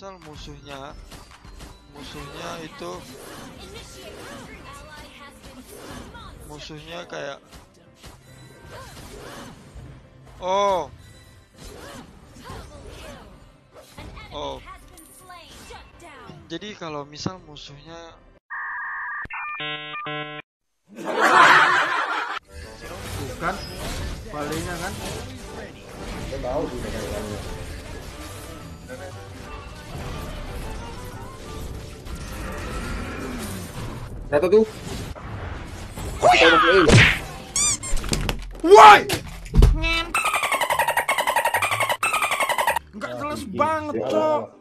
misal musuhnya musuhnya itu musuhnya kayak oh oh. Jadi kalau misal musuhnya bukan palingnya kan? Tahu Ternyata tuh. Kita udah play. why nggak jelas banget cok